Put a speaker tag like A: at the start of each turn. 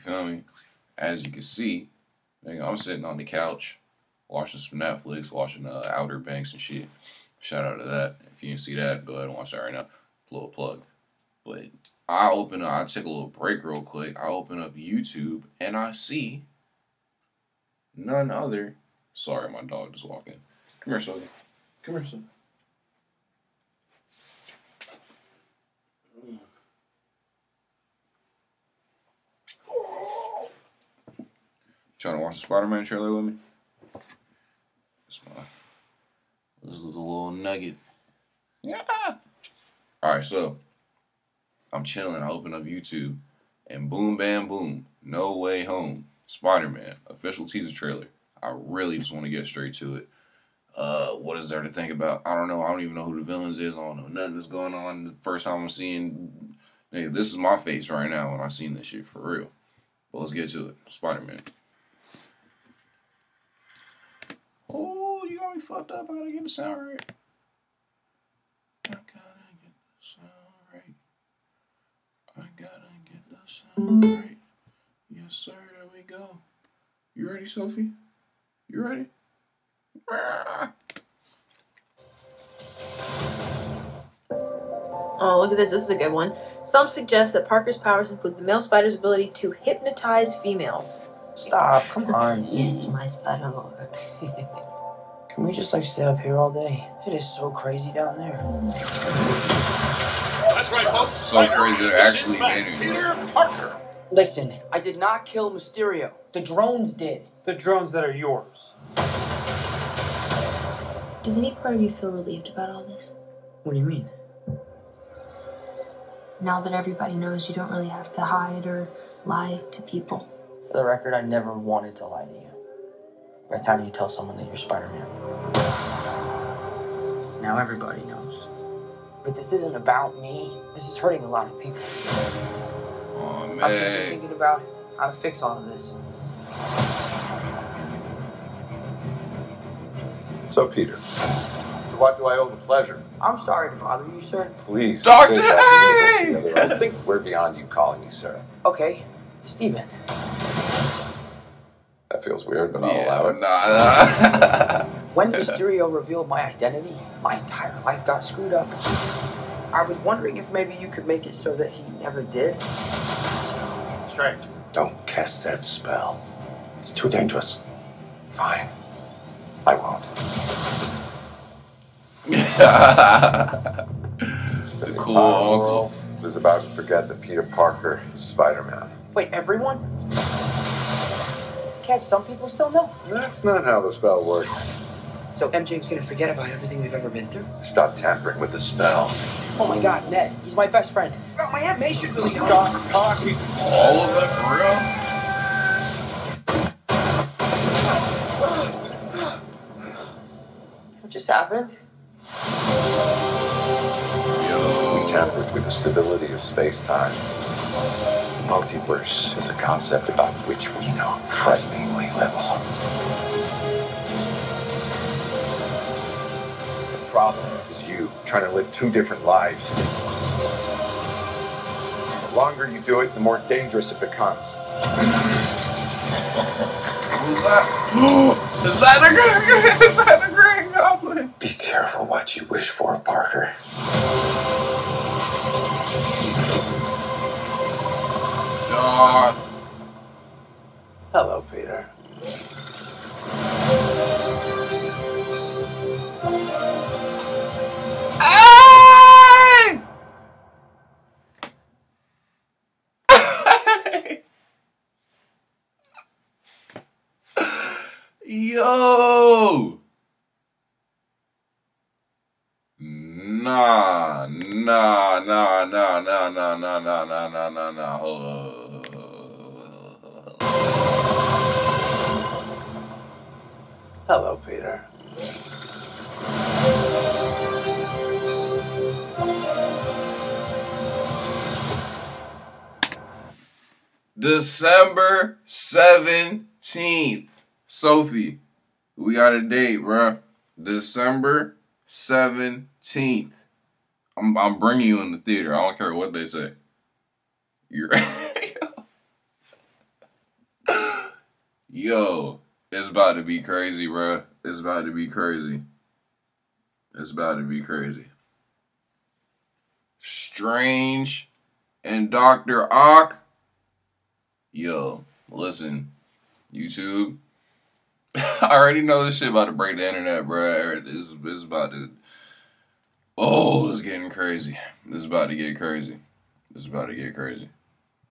A: feel me? As you can see, I'm sitting on the couch watching some Netflix, watching uh, Outer Banks and shit. Shout out to that. If you didn't see that, go ahead and watch that right now. Little plug. But I open up, I take a little break real quick. I open up YouTube and I see none other. Sorry, my dog just walked in. Come here. Come here. Trying to watch the Spider Man trailer with me? This my this is a little nugget. Yeah. Alright, so I'm chilling. I open up YouTube and boom bam boom. No way home. Spider Man. Official teaser trailer. I really just want to get straight to it. Uh, what is there to think about? I don't know. I don't even know who the villains is. I don't know nothing that's going on. The first time I'm seeing, hey, this is my face right now when I seen this shit for real. But let's get to it. Spider Man. Oh, you got me fucked up. I gotta get the sound right. I gotta get the sound right. I gotta get the sound right. Yes, sir. There we go. You ready, Sophie? You ready? Ah.
B: Oh, look at this. This is a good one. Some suggest that Parker's powers include the male spider's ability to hypnotize females.
C: Stop, come on.
B: Yes, my spider lord.
C: Can we just like stay up here all day? It is so crazy down there.
D: That's right, folks.
A: So crazy they're actually
D: back.
A: made it.
D: Peter Parker.
C: Listen, I did not kill Mysterio. The drones did.
E: The drones that are yours.
B: Does any part of you feel relieved about all this?
C: What do you mean?
B: Now that everybody knows you don't really have to hide or lie to people.
C: For the record, I never wanted to lie to you. But how do you tell someone that you're Spider-Man? Now everybody knows. But this isn't about me. This is hurting a lot of people.
A: Oh
C: I've just been thinking about how to fix all of this.
D: So, Peter, to what do I owe the pleasure?
C: I'm sorry to bother you, sir.
D: Please,
A: Doctor
D: say that to me
A: Hay!
D: with the other. I think we're beyond you calling me sir.
C: Okay, Stephen.
D: That feels weird, but I'll
A: Yeah,
D: allow it.
A: nah, nah.
C: When Mysterio revealed my identity, my entire life got screwed up. I was wondering if maybe you could make it so that he never did.
D: Strange. Don't cast that spell. It's too dangerous. Fine. I won't.
A: the
D: The
A: cool
D: entire
A: uncle.
D: world is about to forget that Peter Parker is Spider-Man.
C: Wait, everyone? Can't some people still know?
D: That's not how the spell works.
C: So MJ's gonna forget about everything we've ever been through?
D: Stop tampering with the spell.
C: Oh my god, Ned, he's my best friend. Oh, my Aunt May should really stop talking.
A: All of it for real?
C: What just happened?
A: Yo.
D: We tampered with the stability of space-time. Multiverse is a concept about which we know frighteningly little. The problem is you trying to live two different lives. The longer you do it, the more dangerous it becomes.
A: Who's that? Is that green? Is that a green goblin?
D: Be careful what you wish for, Parker. Hello, Peter.
A: Yo! Nah, nah, nah, nah, nah, nah, nah, nah, nah, nah, nah, nah. Hold on, hold on,
D: Hello, Peter.
A: December 17th. Sophie, we got a date, bruh. December 17th. I'm, I'm bringing you in the theater. I don't care what they say. You're. Yo, about to be crazy, bruh. It's about to be crazy. It's about to be crazy. Strange and Dr. Ock. Yo, listen, YouTube. I already know this shit about to break the internet, bruh. This is about to. Oh, it's getting crazy. This is about to get crazy. This is about to get crazy.